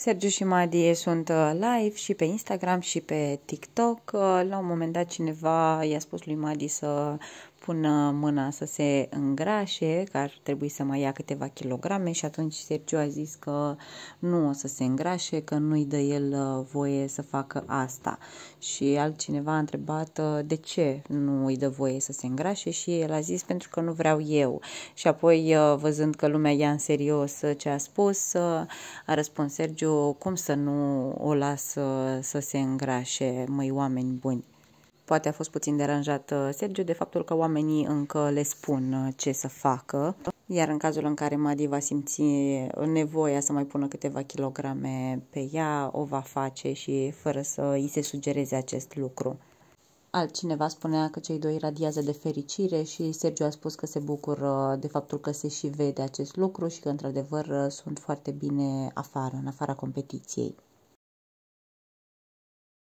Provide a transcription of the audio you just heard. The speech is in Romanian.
Sergiu și Madi sunt uh, live și pe Instagram și pe TikTok. Uh, la un moment dat cineva i-a spus lui Madi să pună mâna să se îngrașe, că ar trebui să mai ia câteva kilograme și atunci Sergiu a zis că nu o să se îngrașe, că nu-i dă el uh, voie să facă asta. Și altcineva a întrebat uh, de ce nu îi dă voie să se îngrașe și el a zis pentru că nu vreau eu. Și apoi, uh, văzând că lumea ia în serios ce a spus, a răspuns Sergiu, cum să nu o las să se îngrașe, măi oameni buni. Poate a fost puțin deranjat uh, Sergiu de faptul că oamenii încă le spun uh, ce să facă, iar în cazul în care Madi va simți nevoia să mai pună câteva kilograme pe ea, o va face și fără să îi se sugereze acest lucru. Altcineva spunea că cei doi radiază de fericire și Sergiu a spus că se bucură de faptul că se și vede acest lucru și că într-adevăr sunt foarte bine afară, în afara competiției.